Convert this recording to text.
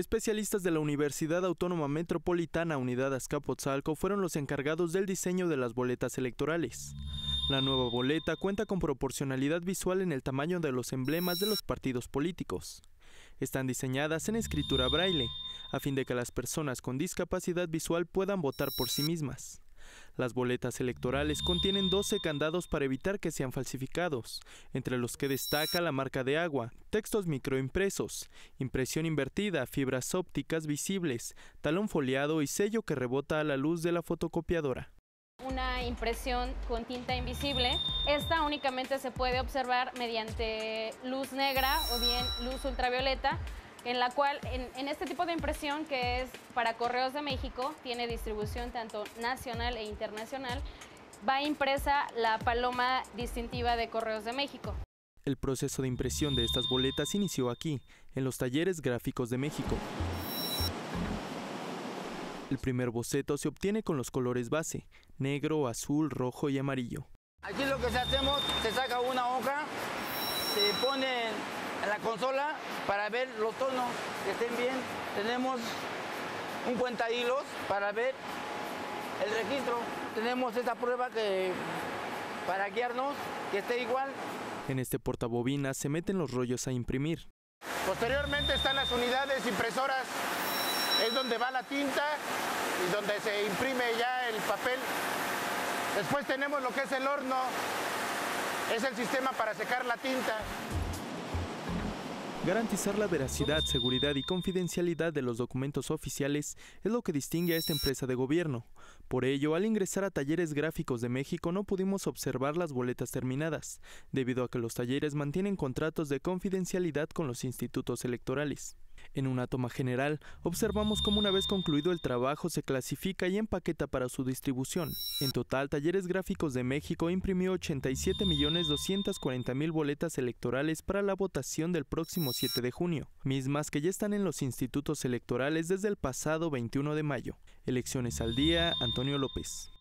Especialistas de la Universidad Autónoma Metropolitana Unidad Azcapotzalco fueron los encargados del diseño de las boletas electorales. La nueva boleta cuenta con proporcionalidad visual en el tamaño de los emblemas de los partidos políticos. Están diseñadas en escritura braille, a fin de que las personas con discapacidad visual puedan votar por sí mismas. Las boletas electorales contienen 12 candados para evitar que sean falsificados, entre los que destaca la marca de agua, textos microimpresos, impresión invertida, fibras ópticas visibles, talón foliado y sello que rebota a la luz de la fotocopiadora una impresión con tinta invisible. Esta únicamente se puede observar mediante luz negra o bien luz ultravioleta, en la cual en, este tipo de impresión que es para Correos de México, tiene distribución tanto nacional e internacional, va impresa la paloma distintiva de Correos de México. El proceso de impresión de estas boletas inició aquí, en los talleres gráficos de México. El primer boceto se obtiene con los colores base, negro, azul, rojo y amarillo. Aquí lo que se hacemos, se saca una hoja, se pone en la consola para ver los tonos que estén bien. Tenemos un cuenta hilos para ver el registro. Tenemos esta prueba que para guiarnos que esté igual. En este portabobinas se meten los rollos a imprimir. Posteriormente están las unidades impresoras, es donde va la tinta y donde se imprime ya el papel. Después tenemos lo que es el horno, es el sistema para secar la tinta. Garantizar la veracidad, seguridad y confidencialidad de los documentos oficiales es lo que distingue a esta empresa de gobierno. Por ello, al ingresar a Talleres Gráficos de México no pudimos observar las boletas terminadas, debido a que los talleres mantienen contratos de confidencialidad con los institutos electorales. En una toma general, observamos cómo una vez concluido el trabajo se clasifica y empaqueta para su distribución. En total, Talleres Gráficos de México imprimió 87.240.000 boletas electorales para la votación del próximo 7 de junio, mismas que ya están en los institutos electorales desde el pasado 21 de mayo. Elecciones al día, Antonio López.